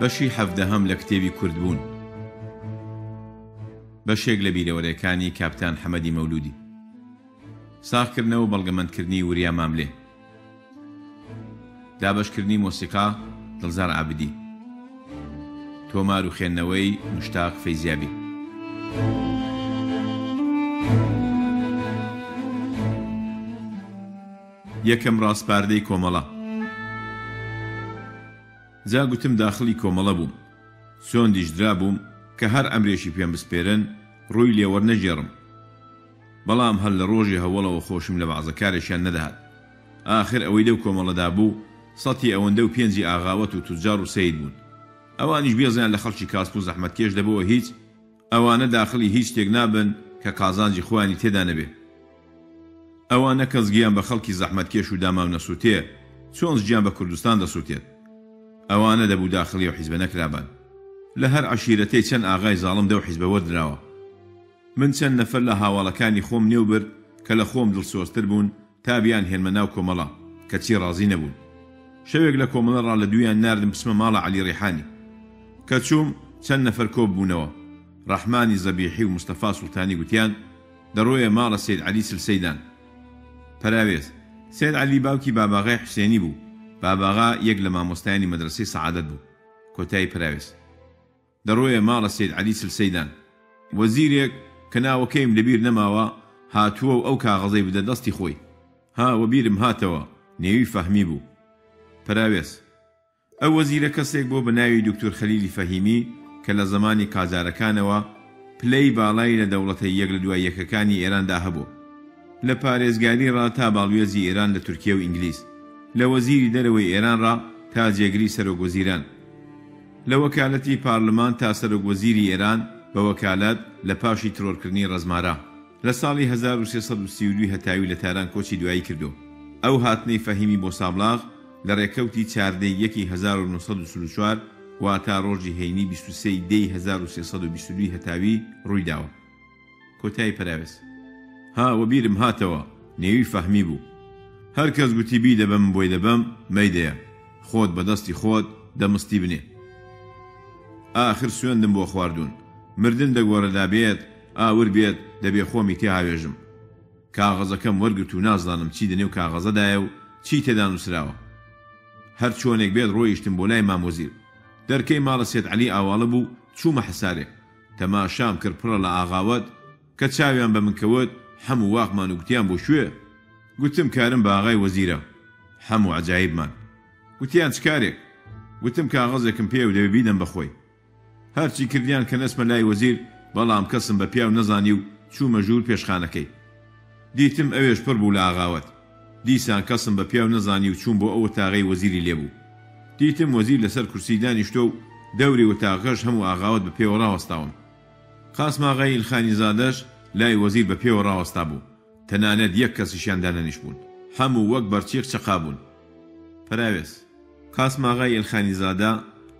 بەشی حەڤدەهەم لە کتێبی کوردبوون بەشێک لە بیرەوەرێکانی کاپتان حەمەدی مەولودی ساغکردنەوە بەڵگەمەندکردنی وریا ماملێ دابەشکردنی مۆسیقا، دڵزار عابدی. تۆمار و خوێندنەوەی، موشتاق فەیزیابی. یەکەم ڕاسپاردەی کۆمەڵە. جا گوتم داخڵی کۆمەڵە بووم. سۆندیش درابووم کە هەر ئەمرێکی پێم بسپێرن، ڕووی لێوەرنەگێڕم. بەڵام هەر لە ڕۆژی هەوەڵەوە خۆشیم لە بەعزە کارێکیان نەدەهات. ئاخر ئەوەی لەو کۆمەڵەدا بوو، سەتی ئەوەندە و پێنجی ئاغاوەت و توجار و سەید بوون. ئەوانیش بێزەیان لە خەڵکی کاسپ و زەحمەتکێش دەبۆوە هیچ، ئەوانە داخڵی هیچ شتێک نابن کە قازانجی خۆیانی تێدا نەبێ. ئەوانە کەس گیان بە خەڵکی زەحمەتکێش و داماو نەسووتێ، چۆنچ گیان بە کوردستان دەسووتێت. ئەوانە دەبوو داخڵی ئەو حیزبە نەکرابان. لە هەر عەشیرەتێ چەند ئاغای زاڵم دەو حیزبە وەردراوە. من چەند نەفەر لە هاواڵەکانی خۆم نێو برد کە لە خۆم دڵسۆزتر بوون تا بیانهێنمە ناو کۆمەڵە، کەچی ڕازی نەبوون. شەوێک لە کۆمەڵە ڕا لە دوویان ناردم بچمە ماڵە عەلی ڕیحانی. کە چووم، چەند نەفەر کۆ ببوونەوە. ڕەحمانی زەبیحی و مستەفا سوڵتانی گوتیان، دەڕۆیە ماڵە سەید عەلی سلسەیدان. پەراوێز، سەید عەلی باوکی باباغای حوسێنی بوو، باباغا یەک لە مامۆستایانی مەدرەسەی سەعادەت بوو. کۆتایی پەراوێز. دەڕۆیە ماڵە سید عەلی چل سەیدان وەزیرێک کە ناوەکەیم لە بیر نەماوە هاتووە و ئەو کاغەزەی بدە دەستی خۆی ها وە بیرم هاتەوە نێوی فەهمی بوو پەراوێز ئەو وەزیرە کەسێک بۆ بە ناوی دوکتور خەلیلی فەهیمی کە لە زەمانی قاجارەکانەوە پلەی باڵای لە دەوڵەتە یەک لە دوای یەکەکانی ئێران دا هەبوو لە پارێزگاری ڕا تا باڵوێزی ئێران لە تورکیە و ئینگلیز لە وەزیری دەرەوەی ئێران ڕا تا جێگری سەرۆک وەزیران لە وەکالەتی پارلمان تا سەرۆک وەزیری ئێران بە وەکالەت لە پاشی ترۆرکردنی ڕەزمارا لە ساڵی هەزار و سێ سەد و سی و دوو هەتاوی لە تاران کۆچی دوایی کردو ئەو هاتنەی فەهیمی بۆ سابڵاغ لە ڕێکەوتی چاردەی یەکی هەزار و نۆ سەد و چل و چوار واتا ڕۆژی هەینی بیست و سێ ی دەی هەزار و سێ سەد و بیست و دوو هەتاوی ڕووی داوە. کۆتایی پەراوێز ها وە بیرم هاتەوە نێوی فەهمی بوو هەر کەس گوتی بی دەبەم بۆی دەبەم مەیدەیە خۆت بە دەستی خۆت دە مستی بنێ ئاخر سوێندم بۆ خواردوون مردن دەگۆرە لا بێت ئا ور بێت دەبێ خۆمی تێ هاوێژم کاغەزەکەم وەرگرت و نازانم چی دە نێو کاغەزە دایە و چی تێدا نووسراوە هەر چۆنێک بێت ڕۆیشتم بۆ لای مام وەزیر دەرکەی ماڵە سێد عەلی ئاواڵە بوو چوومە حەسارێ تەماشام کرد پڕە لە ئاغاوەت کە چاویان بە من کەوت حەم و واقمان و گوتیان بۆ کوێ؟ گوتم کارم بە ئاغای وەزیرە حەم و عەجایبمان گوتیان چ کارێک؟ گوتم کاغەزێکم پێیە و دەبێ بیدەم بە خۆی هەرچی کردیان کە نەچمە لای وەزیر بەڵام کەسم بە پیاو نەزانی و چوومە ژوور پێشخانەکەی. دیتم ئەوێش پڕ بوو لە ئاغاوەت. دیسان کەسم بە پیاو نەزانی و چووم بۆ ئەو ئۆتاغەی وەزیری لێ بوو. دیتم وەزیر لە سەر کورسی دانیشتووە و دەوری ئۆتاغەکەش هەموو ئاغاوەت بە پێوە ڕاوەستاون. قاسماغای ئیلخانی زادەش لای وەزیر بە پێوە ڕاوەستا بوو. تەنانەت یەک کەسیشیان دانەنیشتبوون. هەموو وەک بەرچیق چەقابوون. پەراوێز. قاسماغای ئیلخانی زادە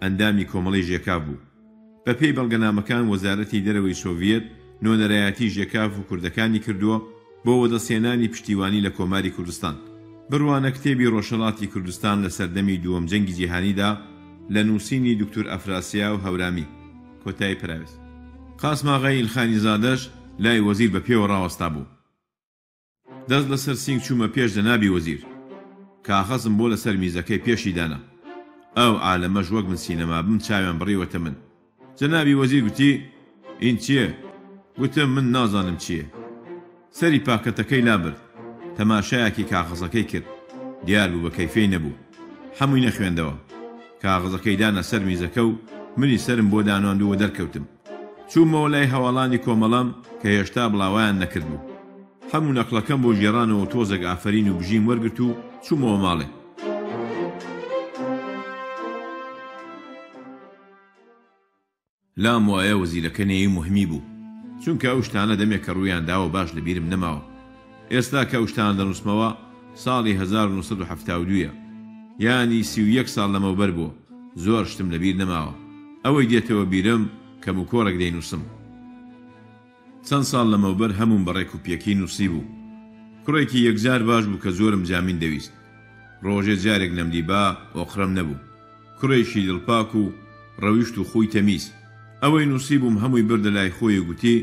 ئەندامی کۆمەڵەی ژێکاف بوو. بەپێی بەڵگەنامەکان وەزارەتی دەرەوەی سۆڤیەت نۆنەرایەتی ژێکاف و کوردەکانی کردووە بۆ وەدەستهێنانی پشتیوانی لە کۆماری کوردستان. بڕوانە کتێبی ڕۆژهەڵاتی کوردستان لە سەردەمی دووەم جەنگی جیهانیدا لە نووسینی دوکتور ئەفراسیاو هەورامی. کۆتایی پەراوێز. قاسماغای ئیلخانیزادەش لای وەزیر بە پێوە ڕاوەستابوو. دەست لەسەر سینگ چومە پێش جەنابی وەزیر کاغەزم بۆ لەسەر میزەکەی پێشی دانا ئەو عالەمەش وەک من سینەمابم چاویان بڕیوەتە من جەنابی وەزیر گوتی ئین چیە گوتم من نازانم چیە سەری پاکەتەکەی لابرد تەماشایەکی کاغەزەکەی کرد دیار بوو بە کەیفێی نەبوو حەمووی نەخوێندەوە کاغەزەکەی دانا سەر میزەکە و منی سەرم بۆ دانواندو وەدەرکەوتم چوومەوە لای هەواڵانی کۆمەڵەم کە هێشتا بڵاوەیان نەکردبوو. حەموو نەقڵەکەم بۆ گێڕانەوە و تۆزێک ئافەرین و بژیم وەرگرت و چوومەوە ماڵێ. لام وایە وەزیرەکە نێوی موهمی بوو، چونکە ئەو شتانە دەمێکە ڕوویان داوە باش لە بیرم نەماوە. ئێستا کە ئەو شتانە دەنووسمەوە ساڵی هەزار و نۆ سەد و حەفتا و دوو یە یانی سی و یەک ساڵ لەمەوبەر بووە زۆر شتم لەبیر نەماوە ئەوەی دێتەوە بیرم کەم و کۆڕێک دەینووسم چەند ساڵ لەمەوبەر هەمووم بە ڕێک و پێکی نووسیبوو کوڕێکی یەکجار باش بوو کە زۆرم جامین دەویست ڕۆژێ جارێک نەمدیبا ئۆقرەم نەبوو کوڕێکی دڵپاک و ڕەویشت و خووی تەمیز ئەوەی نووسیبووم هەمووی بردە لای خۆی و گوتی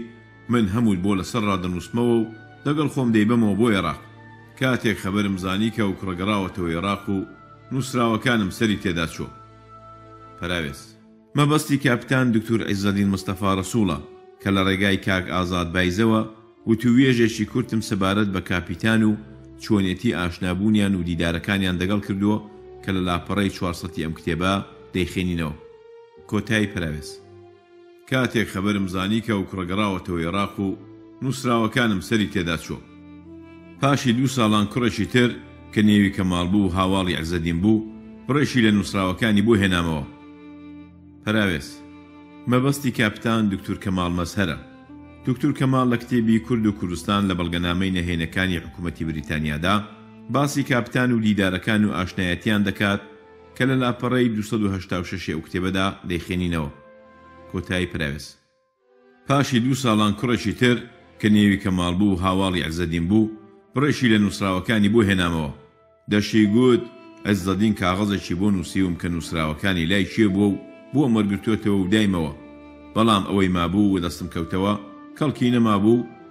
من هەمووت بۆ لەسەر ڕا دەنووسمەوە و لەگەڵ خۆم دەیبەمەوە بۆ ئێراق. کاتێک خەبەرم زانی کە ئوکڕە گەڕاوەتەوە ئێراق و نووسراوەکانم سەری تێدا چووە. پەراوێز. مەبەستی کاپیتان دوکتور عیزەدین مستەفا ڕەسووڵە کە لە ڕێگای کاک ئازاد بایزەوە وتووێژێکی کورتم سەبارەت بە کاپیتان و چۆنێتی ئاشنابوونیان و دیدارەکانیان دەگەڵ کردووە کە لە لاپەڕەی چوار سەتی ئەم کتێبە دەیخێنینەوە. کۆتایی پەراوێز. کاتێک خەبەرم زانی کە ئەو کوڕە گەڕاوەتەوە ئێراق و نووسراوەکانم سەری تێدا چووە. پاشی دوو ساڵان کوڕێکی تر کە نێوی کەماڵ بوو و هاواڵی عزەدین بوو، بڕێکی لە نووسراوەکانی بۆ هێنامەوە. پەراوێز. مەبەستی کاپتان دوکتور کەماڵ مەزهەرە. دوکتور کەماڵ لە کتێبی کورد و کوردستان لە بەڵگەنامەی نەهێنەکانی حکوومەتی بریتانیادا، باسی کاپتان و دیدارەکان و ئاشنایەتییان دەکات، کە لە لاپەڕەی دوو سەد و هەشتا و شەش ی ئەو کتێبەدا دەیخێنینەوە، کۆتایی پەراوێز. پاشی دوو ساڵان کوڕێکی تر، کە نێوی کەماڵ بوو، هاواڵی عزەدین بوو، بڕێکی لە نووسراوەکانی بۆ هێنامەوە. دەشی گوت، عزەدین کاغەزێکی بۆ نووسیوم کە نووسراوەکانی لای کێ بووە و بۆم وەرگرتووەتەوە و دایمەوە. بەڵام ئەوەی مابوو و دەستم کەوتەوە، کەڵکی نەمابوو و،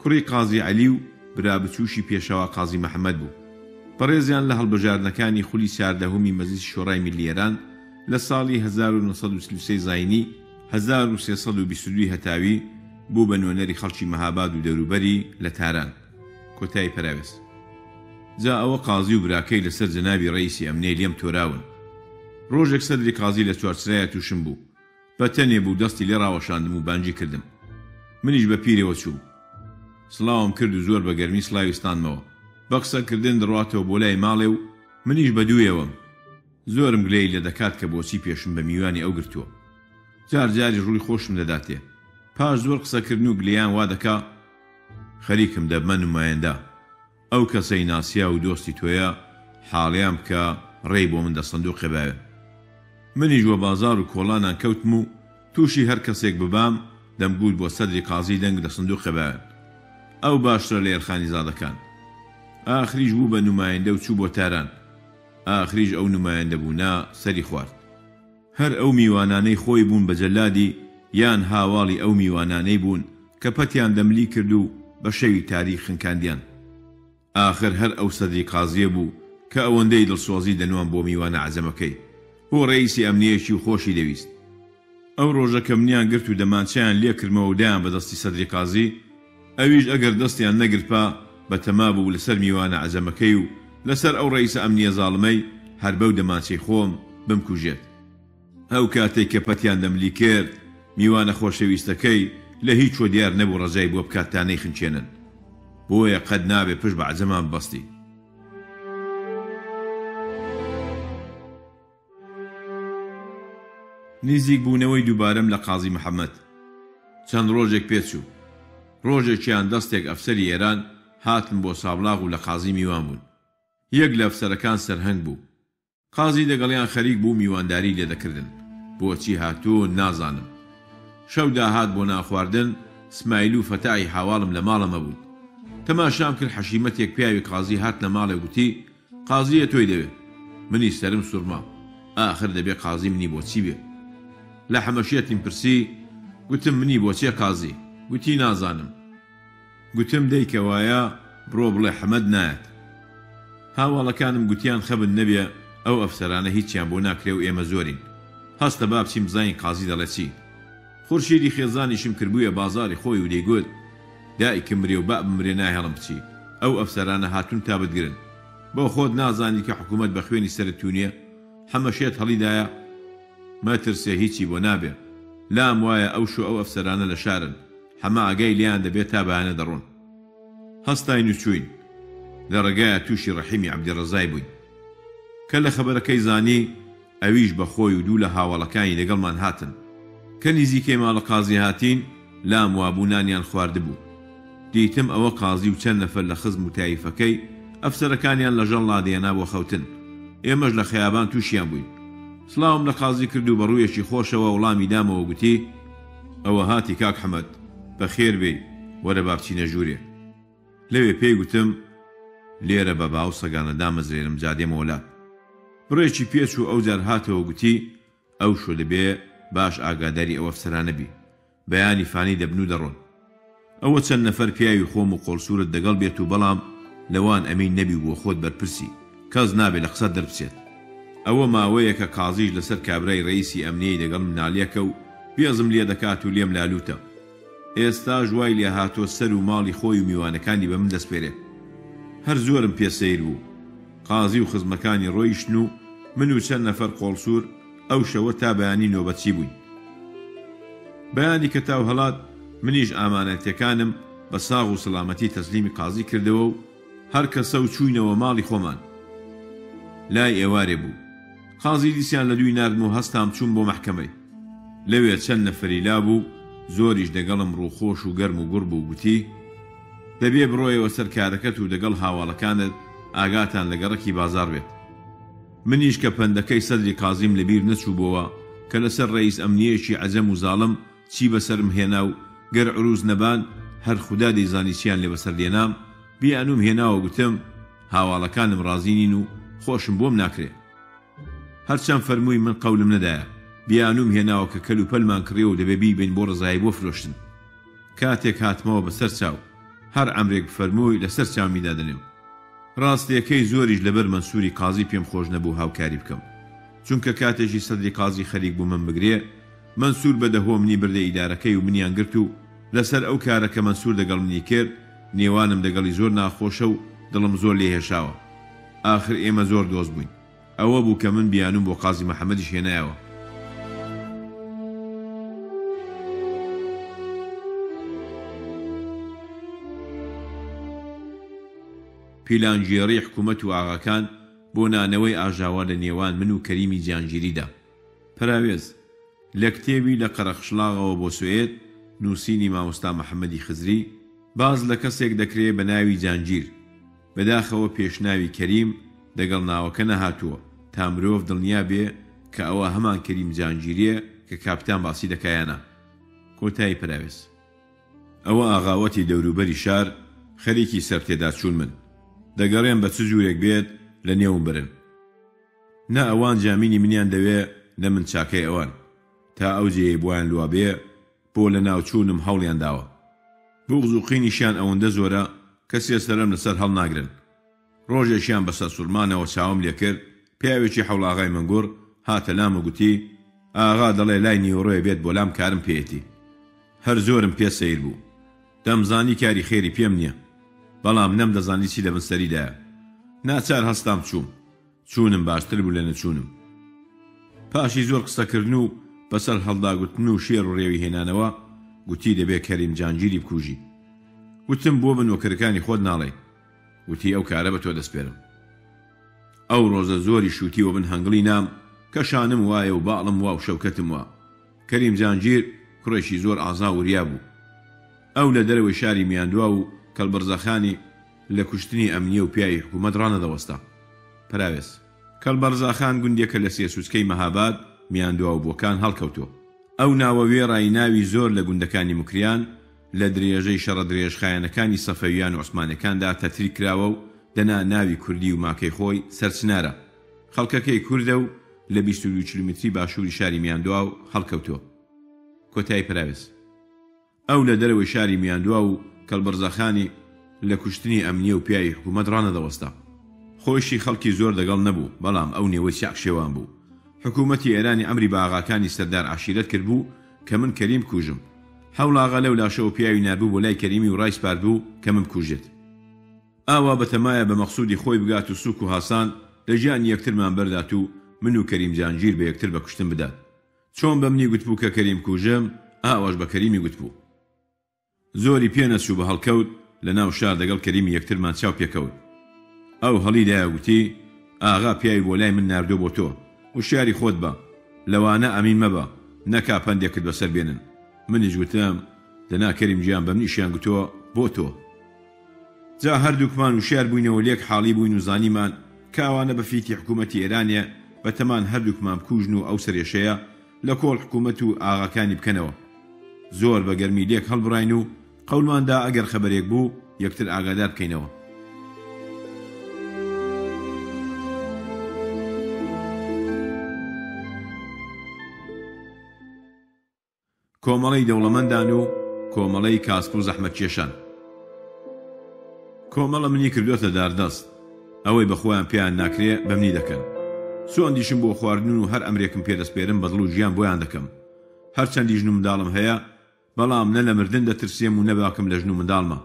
کوڕی قازی عەلی و برا بچووکی پێشەوا قازی محەمەد بوو. بەڕێزیان لە هەڵبژاردنەکانی خولی چار دەهەمی مەجلیسی شۆرای میللی ئێران لە ساڵی هەزار و نۆ سەد و چل و سێ زاینی، هەزار و سێ سەد و بیست و دوو هەتاوی، بوو بە نوێنەری خەڵکی مەهاباد و دەوروبەری لە تاران. کۆتایی پەراوێز. جا ئەوە قازی و براکەی لە سەر جەنابی ڕەئیسی ئەمنێ لێم تۆراون. ڕۆژێک سەدری قازی لە چوارچرایە تووشم بوو. بە تەنێ بوو دەستی لێ ڕاوەشاندم و بانگی کردم. منیش بە پیرێوە چووم. سڵاوم کرد و زۆر بە گەرمی سڵاوی ستاندمەوە. بە قسە کردن دڕاتەوە بۆ لای ماڵێ و منیش بە دووێوەم. زۆرم گلەیی لێ دەکات کە بۆچی پێشم بە میوانی ئەو گرتووە. جار جاریش ڕووی خۆشم دەداتێ. پاش زۆر قسە کردن و گلەییان وا دەکا خەریکم دەبمە نمایندە. ئەو کەسەی ناسیاو دۆستی تۆیە حاڵیان بکە ڕێی بۆ من دە سندوقێ باێ منیش وە بازار و کۆڵانان کەوتم و توشی هەر کەسێک ببام دەم گووت بۆ سەدری قازی دەنگ دە سندوقێ باێ ئەو باشترە لە ێرخانی زادەکان ئاخریش بوو بە نومایندە و چوو بۆ تاران ئاخریش ئەو نومایندە بوونە سەری خوارد. هەر ئەو میوانانەی خۆی بوون بە جەلادی یان هاواڵی ئەو میوانانەی بوون کە پەتیان دەملی کرد و بە شەوی تاریک خنکاندیان. ئاخر هەر ئەو سەدری قازییە بوو کە ئەوەندەی دڵسۆزی دەنوان بۆ میوانە عەجەمەکەی و ڕێیسی ئەمنییەکی و خۆشی دەویست. ئەو ڕۆژە کە منیان گرت و دەمانچەیان لێ کردمەوە و دایان بە دەستی سەدری قازی، ئەویش ئەگەر دەستیان نەگرتبا بە تەما بوو لەسەر میوانە عەجەمەکەی و لەسەر ئەو ڕەئیسە ئەمنیە زاڵمەی هەر بەو دەمانچەی خۆم بمکوژێت. ئەو کاتەی کە پەتیان لە ملی کرد، میوانە خۆشەویستەکەی لە هیچ و دیار نەبوو ڕەجای بۆ بکات تا نەیخنکێنن. بۆیە قەت نابێ پشت بە عەجەمان ببەستی. نیزیک بوونەوەی دووبارەم لە قازی محەمەد چەند ڕۆژێک پێ چوو. ڕۆژێکیان دەستێک ئەفسەری ئێران هاتن بۆ سابڵاغ و لە قازی میوان بوون. یەک لە ئەفسەرەکان سەرهەنگ بوو. قازی دەگەڵیان خەریک بوو میوانداری لێ دەکردن. بۆچی هاتوون نازانم. شەو داهات بۆ نانخواردن سمایل و فەتاحی حاواڵم لە ماڵەمە بوون. تەماشام کرد حەشیمەتێک پیاوی قازی هاتنە ماڵێ گوتی، قازیە تۆی دەوێ منی سەرم سوڕما ئاخر دەبێ قازی منی بۆچی بێ لە حەمەشێتیم پرسی گوتم منی بۆچێ قازی گوتی نازانم گوتم دەی کە وایە بڕۆ بڵێ حەمەد نایەت هاواڵەکانم گوتیان خەبن نەبێ ئەو ئەفسەرانە هیچیان بۆ ناکرێ و ئێمە زۆرین هەستە با بچین بزانین قازی دەڵێ چی خورشیدی خێزانیشم کردبوویە بازاڕی خۆی و دەیگوت، دایکم مرێ و باب بمرێ ناهێڵم بچی. ئەو ئەفسەرانە هاتوون تا بتگرن. بۆ خۆت نازانیت کە حکوومەت بە خوێنی سەرت تونییە؟ حەمەشێت هەڵیدایە، مەترسێ هیچی بۆ نابێ. لام وایە ئەوشۆ ئەو ئەفسەرانە لە شارن، حەمە ئاگای لێیان دەبێ تا بەیانە دەڕۆن. هەستاین و چووین. لە ڕێگایە تووشی ڕەحیمی عەبدیڕەزای بووین. کە لە خەبەرەکەی زانی، ئەویش بە خۆی و دوو لە هاوەڵەکانی لەگەڵمان هاتن. کە نیزیکەی ماڵە قازی هاتین، لام وابوو نانیان خواردبوو. دیتم ئەوە قازی و چەند نەفەر لە خزم و تاییفەکەی، ئەفسەرەکانیان لە ژەڵ لادەیەنا بۆ خەوتن. ئێمەش لە خەیابان تووشیان بووین. سڵاوم لە قازی کرد و بە ڕوویەکی خۆشەوە وڵامی دامەوە گوتی. ئەوە هاتی کاک حەمەد، بەخێر بێی، وەرە با بچینە ژوورێ. لەوێ پێی گوتم، لێرە بە با و سەگانە دامەزرێنم جا دێمەوە لات. بڕێکی پێ چوو ئەوجار هاتەوە گوتی، ئەوشۆ دەبێ باش ئاگاداری ئەو ئەفسەرانە بی، بەیانی فانی دەبن و دەڕۆن. ئەوە چەند نەفەر پیاوی خۆم و قۆلسوورت دەگەڵ بێت و بەڵام لەوان ئەمین نەبی و بۆ خۆت بەرپرسی، کەس نابێ لە قسەت دەربچێت. ئەوە ماوەیەکە قازیش لەسەر کابرای رەئیسی ئەمنیی دەگەڵ منالیەکە و بێزم لێ دەکات و لێم لالووتە. ئێستاش وای لێهاتووە سەر و ماڵی خۆی و میوانەکانی بە من دەسپێرێ. هەر زۆرم پێ سەیر بوو. قازی و خزمەکانی ڕۆیشتن و من و چەند نەفەر قۆڵسوور ئەو شەوە تا بەیانی نۆبەتچی بووین. بەیانی کە تاو هەڵات منیش ئامانەتەکانم بە ساغ و سەڵامەتی تەسلیمی قازی کردەوە و، هەر کەسە و چووینەوە ماڵی خۆمان. لای ئێوارێ بوو. قازی دیسیان لە دووی ناردم و هەستام چووم بۆ مەحکەمەی. لەوێ چەند نەفەری لا بوو، زۆریش دەگەڵم ڕووخۆش و گەرم و گوڕ بوو، گوتی، دەبێ بڕۆیەوە سەر کارەکەت و دەگەڵ هاواڵەکانت ئاگاتان لە گەڕەکی بازاڕ بێت. منیش کە پەندەکەی سەدری قازیم لە بیر نەچووبۆوە کە لە سەر ڕەئیس ئەمنییەکی عەجەم و زاڵم، چی بەسەرم هێنا و گەر عرووز نەبان هەر خودا دەیزانی چیان لێ بەسەر دێنام، بیانووم هێناوە گوتم هاواڵەکانم ڕازی نین و خۆشم بۆم ناکرێ. هەرچەند فەرمووی من قەولم نەدایە، بیانووم هێناوە کە کەل و پەلمان کڕیوە و دەبێ بیبەین بۆ ڕزایی بۆ فرۆشتن. کاتێک هاتمەوە بەسەر چاو، هەر ئەمرێک بفەرمووی لەسەر چاومی دادەنێم. ڕاستییەکەی زۆریش لەبەر مەنسووری قازی پێم خۆش نەبوو هاوکاری بکەم، چونکە کاتێکی سەدری قازی خەریک بوو من بگرێ، مەنسور بە دەهۆ منی بردە ئیدارەکەی و منیان گرت و لەسەر ئەو کارە کە مەنسور دەگەڵ منی کرد نێوانم دەگەڵی زۆر ناخۆشە و دڵم زۆر لێ هێشاوە ئاخر ئێمە زۆر دۆست بووین ئەوە بوو کە من بیانووم بۆ قازی محەمەدیش هێنایەوە. پیلانگێڕی حکوومەت و ئاغاکان بۆ نانەوەی ئاژاوە لە نێوان من و کەریمی جانگیریدا. پەراوێز، لە کتێبی لە قەرەقشڵاغەوە بۆ سوئێد، نووسینی مامۆستا محەممەدی خزری، باس لە کەسێک دەکرێ بە ناوی جانگیر، بەداخەوە پێشناوی کەریم دەگەڵ ناوەکە نەهاتووە، تا مرۆڤ دڵنیا بێ کە ئەوە هەمان کەریم جانگیرییە کە کاپیتان باسی دەکا یا نا. کۆتایی پەراوێز. ئەوە ئاغاوەتی دەوروبەری شار خەریکی سەرپێداچوونمن، دەگەڕێم بە چ جوورێک بێت لە نێوم برن. نا ئەوان جامینی منیان دەوێ نە من چاکەی ئەوان، تا ئەو جێیەی بۆیان لوا بێ بۆ لە ناو چوونم هەوڵیان داوە. بوغز و قینیشیان ئەوندە زۆرە کە سێ سەرم لە سەر هەڵناگرن. ڕۆژێکیان بە سەرسوڕمانەوە چاوم لێ کرد، پیاوێکی حەوڵاغای مەنگوڕ هاتە لام و گوتی، ئاغا دەڵێ لای نیوەڕۆێ بێت بۆ لام کارم پێیەتی. هەر زۆرم پێ سەیر بوو. دەمزانی کاری خێری پێم نییە، بەڵام نەمدەزانی چی لەبن سەریدایە. ناچار هەستام چووم. چوونم باشتر بوو لە نەچوونم. پاشی زۆر قسەکردن و بەسەر هەڵداگوتن و شێر و ڕێوی هێنانەوە، گوتی دەبێ کەریم جانگیری بکوژی. گوتم بۆ بە نۆکەرەکانی خۆت ناڵێی؟ گوتی ئەو کارە بە تۆ دەسپێرم. ئەو ڕۆژە زۆری شووتی و بن هەنگڵی نام، کەشانم وایە و باڵم وا و شەوکەتم وا. کەریم جانگیر کوڕێکی زۆر ئازا و وریا بوو. ئەو لە دەرەوەی شاری میاندواو و کەڵبەرزاخانی لە کوشتنی ئەمنیە و پیاوی حکوومەت ڕانەدەوەستا. پەراوێز. کەڵبەرزاخان گوندێکە لە سێ سوچکەی مەهاباد، میاندواو و بۆکان هەڵکەوتووە. ئەو ناوە وێڕای ناوی زۆر لە گوندەکانی موکریان، لە درێژەی شەڕە درێژخایەنەکانی سەفەویان و عوسمانیەکاندا تەتریک کراوە و دەنا ناوی کوردی و ماکەی خۆی، سەرچنارە. خەڵکەکەی کوردە و لە بیست و دوو کیلومتری باشووری شاری میاندواو هەڵکەوتووە. کۆتایی پەراوێز. ئەو لە دەرەوەی شاری میاندواو و کەڵبەرزەخانی لە کوشتنی ئەمنیە و پیاوی حکوومەت ڕانەدەوەستا. خۆیشی خەڵکی زۆر دەگەڵ نەبوو، بەڵام ئەو نێوەی چاک شێوان بوو. حکوومەتی ئێرانی ئەمری بە ئاغاکانی سەردار عەشیرەت کردبوو کە من کەریم بکوژم. هەوڵ ئاغا لەو لاشەوە پیاوی ناربوو بۆ لای کەریمی و ڕایسپاردبوو کە من بکوژێت. ئاوا بەتەمایە بە مەقسودی خۆی بگات و سوک و هاسان لە ژیانی یەکترمان بەردات و من و کەریم جان ژیر بە یەکتر بە کوشتن بدات چۆن بە منی گوتبوو کە کەریم کوژم ئاواش بە کەریمی گوتبوو زۆری پێ نەچوو بە هەڵکەوت لە ناو شار دەگەڵ کەریمی یەکترمان چاو پێکەوت ئەو هەڵی دایە گوتی ئاغا پیاوی بۆ لای من ناردوە بۆ تۆ وشیاری خۆت بە لەوانە ئەمین مەبە نەکا پەندێکت بەسەر بێنن منیش گوتم دەنا کەریم گیان بە منیشیان گوتوە بۆ تۆ. جا هەردووکمان وشیار بووینەوە لێک حاڵی بووین و زانیمان کە ئەوانە بە فیتی حکوومەتی ئێرانێ بە تەمان هەردووکمان بکووژن و ئەو سەرێشەیە لە کۆڵ حکوومەت و ئاغاکانی بکەنەوە. زۆر بە گەرمی لێک هەڵبڕاین و قەولمان دا ئەگەر خەبەرێک بوو یەکتر ئاگادار بکەینەوە. کۆمەڵەی دەوڵەمەندان و کۆمەڵەی کاسپ و زەحمەتکێشان. کۆمەڵە منی کردۆتە داردەست، ئەوەی بە خۆیان پێیان ناکرێ بە منی دەکەن. سوەندیشم بۆ خواردن و هەر ئەمرێکم پێ دەسپێرن بە دڵ و گیان بۆیان دەکەم. هەرچەندی ژن و منداڵم هەیە، بەڵام نە لە مردن دەترسێم و نە باکم لە ژن و منداڵمە.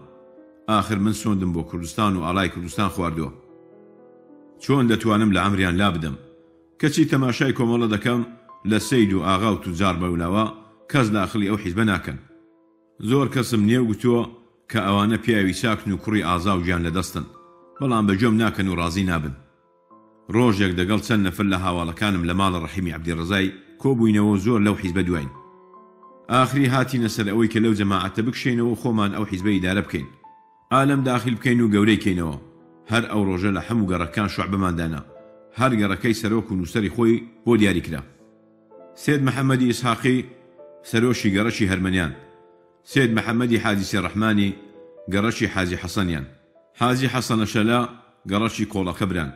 ئاخر من سوەندم بۆ کوردستان و ئاڵای کوردستان خواردووە. چۆن دەتوانم لە ئەمریان لابدەم؟ کەچی تەماشای کۆمەڵە دەکەم لە سەید و ئاغا و توجار بەولاوە کەس لە ئەقڵی ئەو حیزبە ناکەن. زۆر کەسم نیەو گوتووە کە ئەوانە پیاوی چاکن و کوڕی ئازا و گیان لەدەستن بەڵام بە گوێم ناکەن و ڕازی نابن. ڕۆژێک دەگەڵ چەند نەفر لە هاواڵەکانم لە ماڵە ڕەحیمی عەبدیڕەزای کۆ بووینەوەو زۆر لەو حیزبە دواین. ئاخری هاتینە سەر ئەوەی کە لەو جەماعەتە بکشێینەوەو خۆمان ئەو حیزبە ئیدارە بکەین. عالەم داخیل بکەین و گەورەی کەینەوە هەر ئەو ڕۆژە لە حەمو گەڕەکان شوعبەمان دانا هەر گەڕەکەی سەرۆک و نوسەری خۆی بۆ دیاری کرا سێد محەمەدی ئیسحاقی سەرۆشی گەڕەکی هەرمەنیان سێد محەمەدی حاجی سێڕەحمانی گەڕەکی حاجی حەسەنیان حاجی حەسەنە شەلە گەڕەکی کۆڵەکەبران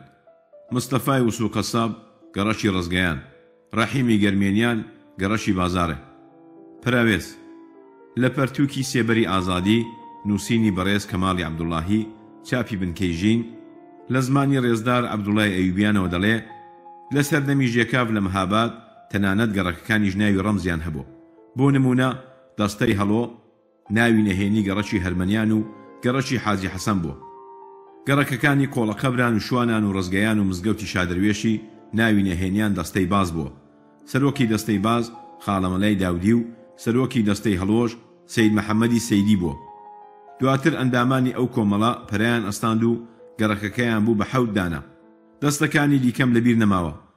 مستەفای وسوقەساب گەڕەکی ڕەزگەیان ڕەحیمی گەرمێنیان گەڕەکی بازاڕێ. پەراوێز. لە پەرتووکی سێبەری ئازادی، نووسینی بەڕێز کەماڵی عەبدوڵڵاهی، چاپی بنکەی ژین، لە زمانی ڕێزدار عەبدوڵای ئەیوبیانەوە دەڵێ، لە سەردەمی ژێکاف لە مهاباد تەنانەت گەڕەکەکانیش ناوی ڕەمزیان هەبوو. بۆ نموونە، دەستەی هەڵۆ، ناوی نەهێنی گەڕەکی هەرمەنیان و گەڕەکی حاجی حەسەن بووە. گەڕەکەکانی کۆڵە قەبران و شوانان و ڕزگەیان و مزگەوتی شادەروێشی ناوی نەهێنیان دەستەی باز بووە. سەرۆکی دەستەی باز خاڵە مەلای داودی و سەرۆکی دەستەی هەڵۆژ سەید مەحەمەدی سەیدی بووە. دواتر ئەندامانی ئەو کۆمەڵە پەرەیان ئەستاند و گەڕەکەکەیان بوو بە حەوت دانە. دەستەکانی دیکەم لەبیر نەماوە.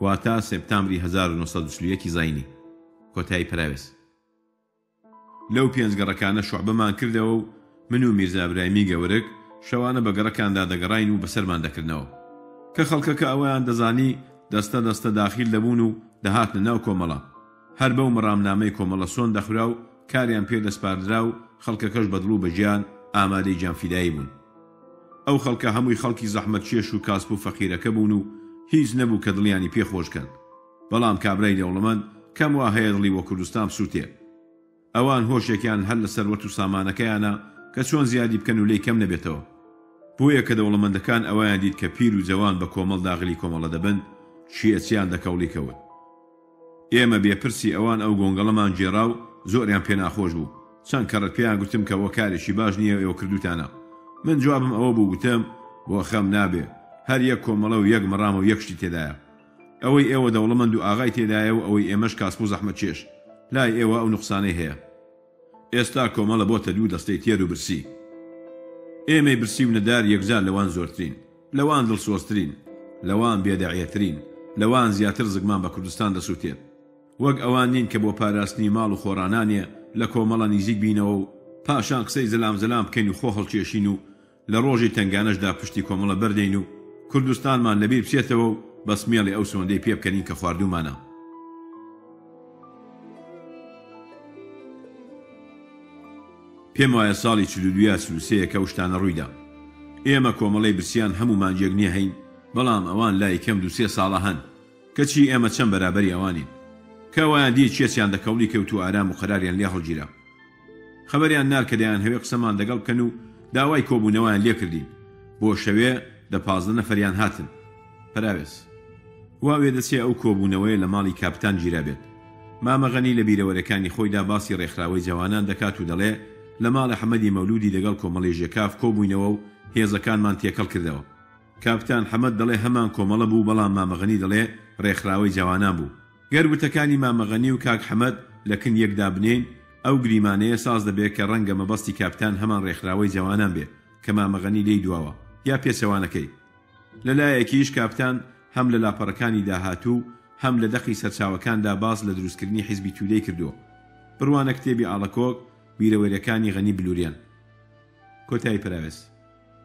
واتا سێپتامبری هەزار و نۆ سەد و چل و یەک ی زاینی، کۆتایی پەراوێز. لەو پێنج گەڕەکانە شوعبەمان کردەوە و من و میرزا ئەبراهیمی گەورک شەوانە بە گەڕەکاندا دەگەڕاین و بەسەرمان دەکردنەوە. کە خەڵکەکە ئەوەیان دەزانی دەستە دەستە داخیل دەبوون و دەهاتنە ناو کۆمەڵە. هەر بەو مەڕامنامەی کۆمەڵە سۆن دەخورا و کاریان پێ دەسپاردرا و خەڵکەکەش بە دڵ و بە گیان ئامادەی گیانفیدایی بوون. ئەو خەڵکە هەمووی خەڵکی زەحمەتکێش و کاسپ و فەقیرەکە بوون و هیچ نەبوو کە دڵیانی پێ خۆش کەن بەڵام کابرای دەوڵەمەند کەم وا هەیە دڵی بۆ کوردستان بسووتێ ئەوان هۆشێکیان هەر لە سەروەت و سامانەکەیانە کە چۆن زیادی بکەن و لێی کەم نەبێتەوە بۆیە کە دەوڵەمەندەکان ئەوەیان دیت کە پیر و جەوان بە کۆمەڵ داغلی کۆمەڵە دەبن چییە چییان دەکەوڵی کەوت. ئێمە بێ پرسی ئەوان ئەو گۆنگەڵەمان گێڕا و زۆریان پێ ناخۆش بوو. چەند کەڕەت پێیان گوتم کە وە کارێکی باش نییە ئێوە کردووتانە. من جوابم ئەوە بوو گوتم، بۆ خەم نابێ. هەر یەک کۆمەڵە و یەک مەڕام و یەک شتی تێدایە. ئەوەی ئێوە دەوڵەمەند و ئاغای تێدایە و ئەوەی ئێمەش کاسپ و زەحمەتکێش. لای ئێوە ئەو نوقسانەی هەیە. ئێستا کۆمەڵە بۆتە دوو دەستەی تێر و برسی. ئێمەی برسی و نەدار یەکجار لەوان زۆرترین، لەوان دڵسۆزترین، لەوان بێدەعیەترین، لەوان زیاتر زگمان بە کوردستان دەسوتێت. وەک ئەوان نین کە بۆ پاراستنی ماڵ و خۆڕانانێ لە کۆمەڵە نیزیک بینەوە و پاشان قسەی زەلام زەلام بکەین و خۆ هەڵکێشین و لە ڕۆژی تەنگانەشدا پشتی کۆمەڵە بەردەین و کوردستانمان لەبیر بچێتەوە و بە سمێڵی ئەو سۆندەی پێ بکەنین کە خواردوومانە. پێم وایە ساڵی چل و دوو یا چل و سێ یە کە ئەو شتانە ڕووی دا. ئێمە کۆمەڵەی برسیان هەموو مانگێک نیە هەین، بەڵام ئەوان لای کەم دوو سێ ساڵە هەن، کەچی ئێمە چەند بەرابەری ئەوانین؟ کە ئەویان دیت کێچیان دەکەوڵی کەوت و ئارام و قەراریان لێ هەڵگیرا. خەبەریان نا کە دەیانهەوێ قسەمان دەگەڵ بکەن و داوای کۆبوونەوەیان لێ کردین، بۆ شەوێ دە پازدە نەفەریان هاتن. پەراوێز. وا وێدەچێ ئەو کۆبوونەوەیە لە ماڵی کاپتان گیرابێت. مامە غەنی لە بیرەوەرەکانی خۆیدا باسی رێکخراوەی جەوانان دەکات و دەڵێ لە ماڵێ حەمەدی مەولوودی دەگەڵ کۆمەڵی ژێکاف کۆبووینەوە و هێزەکانمان تێکەڵ کردەوە. کاپتان حەمەد دەڵێ هەمان کۆمەڵە بوو بەڵام مامە غەنی دەڵێ رێکخراوەی جاوانان بوو گەر وتەکانی مامە غەنی و کاک حەمەد لە کن یەک دابنێین ئەو گریمانەیە ساز دەبێ کە رەنگە مەبەستی کاپتان هەمان رێکخراوەی جاوانان بێ کە مامە غەنی لێی دواوە یا پێچەوانەکەی لە لایەکیش کاپتان هەم لە لاپەڕەکانی داهاتوو و هەم لە دەقی سەرچاوەکاندا باس لە دروستکردنی حیزبی تودەی کردووە بڕوانە کتێبی ئاڵەکۆک بیرەوەریەکانی غەنی بلوریان کۆتایی پەراوێز.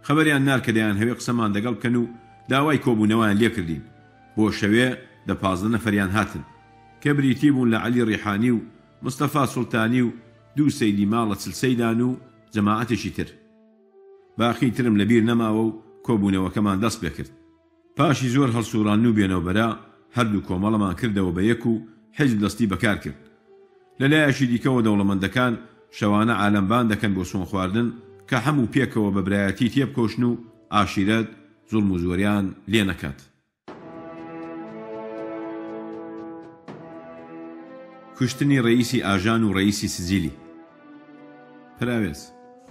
خەبەریان نارد کە دەیانهەوێ قسەمان دەگەڵ بکەن و داوای کۆبوونەوەیان لێ کردین. بۆ شەوێ دە پازدە نەفەریان هاتن، کە بریتی بوون لە عەلی ڕیحانی و مستەفا سوڵتانی و دوو سەیدی ماڵە چل سەیدان و جەماعەتێکی تر. باقیی ترم لە بیر نەماوە و کۆبوونەوەکەمان دەست پێ کرد. پاشی زۆر هەڵسووڕاندن و بێنەوبەرا هەردوو کۆمەڵەمان کردەوە بە یەک و حیزب دەستی بەکار کرد. لە لایەکی دیکەوە دەوڵەمەندەکان شەوانە عالەم بان دەکەن بۆ سۆن خواردن کە حەم و پێکەوە بە برایەتی تێبکۆشن و عاشیرەت زوڵم و زۆریان لێ نەکات. کوشتنی ڕەئیسی ئاژان و ڕەئیسی سجیلی پەراوێز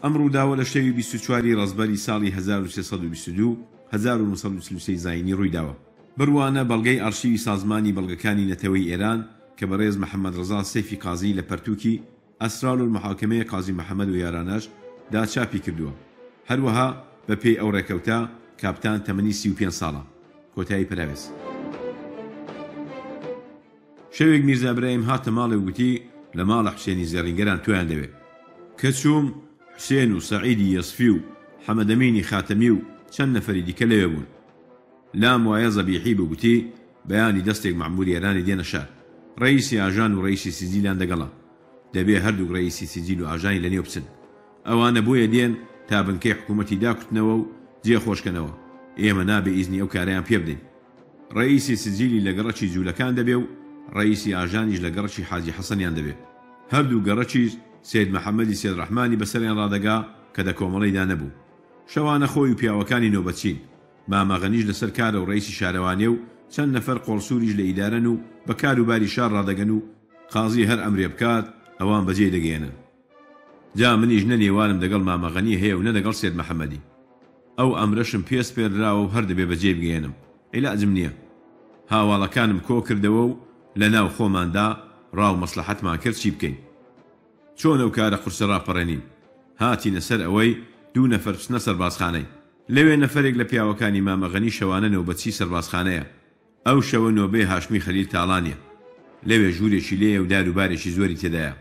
ئەم ڕووداوە لە شەوی بیست و چوار ی ڕەزبەری ساڵی هەزار و سێ سەد و بیست و دوو، هەزار و نۆ سەد و چل و سێ زاینی ڕوویداوە. بڕوانە بەڵگەی ئەرشیوی سازمانی بەڵگەکانی نەتەوەی ئێران کە بەڕێز محەمەد ڕەزا سەیفی قازی لە پەرتووکی، اسرار المحاکمه قاضی محمد و یارانش، دا چاپی کردووە. هەروەها بە پێی ئەو ڕێکەوتە، کاپتان تەمەنی سی و پێنج ساڵە. کۆتایی پەراوێز. شەوێک میرزا برایم هاتە ماڵێ و گوتی، لە ماڵە حوسێنی زێڕینگەران تۆیان دەوێ. کە چووم، حوسێن و سەعیدی یەسفی و حەمەدەمینی خاتەمی و چەند نەفەری دیکە لەوێ بوون. لام وایە زەبیحی بگوتی، بەیانی دەستێک مەعمووری ئێرانی دێنە شار. ڕەئیسی ئاژان و ڕەئیسی سیجیلیان دەگەڵە. دەبێ هەردووک ڕەئیسی سیجیل و ئاژانی لەنێو بچن. ئەوانە بۆیە دێن تا بنکەی حکوومەتی داکوتنەوە و جێ خۆش کەنەوە. ئێمە نابێ ئیزنی ئەو کارەیان پێ بدەین. ڕەئیسی سجیلی لە گەڕەکی جوولەکان دەبێ و ڕەئیسی ئاژانیش لە گەڕەکی حاجی حەسەنیان دەبێ. هەردوو گەڕەکیش سەید مەحەممەدی سەید ڕەحمانی بەسەریان ڕادەگا کە دە کۆمەڵەیدا نەبوو. شەوانە خۆی و پیاوەکانی نۆبەتچین. مامە غەنیش لەسەر کارە و ڕەئیسی شارەوانییە و چەند نەفەر قۆڵسووریش لە ئیدارەن و بە کار و باری شار ڕادەگەن و قازی هەر ئەمرێ بکات ئەوان بەجێی دەگەیەنن. جا منیش نە نێوانم دەگەڵ مامە غەنی هەیە و نە دەگەڵ سێد محەمەدی. ئەو ئەمرەشم پێ سپێردراوە و هەر دەبێ بە جێی بگەیەنم. عیلاجم نییە. هاواڵەکانم کۆ کردەوە و لە ناو خۆماندا ڕا و مەسڵەحەتمان کرد چی بکەین. چۆن ئەو کارە قورسە ڕاپەڕێنین. هاتینە سەر ئەوەی دوو نەفەر بچنە سەربازخانەی. لەوێ نەفەرێک لە پیاوەکانی مامە غەنی شەوانە نەوبەتچی سەربازخانەیە. ئەو شەوە نۆبەی هاشمی خەلیل تاڵانیە لەوێ ژوورێکی لێیە و دار و بارێکی زۆری تێدایە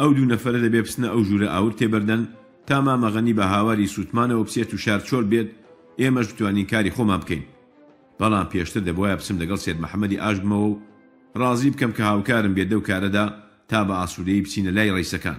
ئەو دوو نەفەرە دەبێ بچنە ئەو ژوورە ئاور تێبەردەن تا مامە غەنی بە هاواری سوتمانەوە بچێت و شار چۆل بێت ئێمەش بتوانین کاری خۆمان بکەین بەڵام پێشتر دەبوایە بچم لەگەڵ سێد محەمەدی ئاش بمەوە و ڕازی بکەم کە هاوکارم بێت لەو کارەدا تا بە ئاسوودەیی بچینە لای ڕەیسەکان.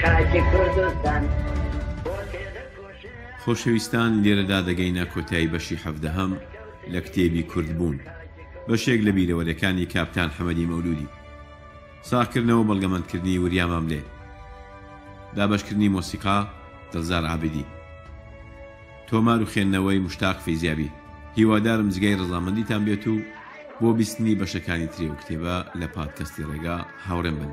خاکی کوردستان بۆ تێدەکۆشێ. خۆشەویستان لێرەدا دەگەینە کۆتایی بەشی حەڤدەهەم لە کتێبی کوردبوون بەشێک لە بیرەوەرێکانی کاپتان حەمەدی مەولوودی ساغکردنەوە و بەڵگەمەندکردنی وریا ماملێ دابەشکردنی مۆسیقا دڵزار عابدی تۆمار و خوێندنەوەی مشتاق فەیزیابی هیوادارم جگەی ڕەزامەندیتان بێت و بۆ بیستنی بەشەکانی تری ئەو کتێبە لە پادکەستی ڕێگا هاوڕێم بن.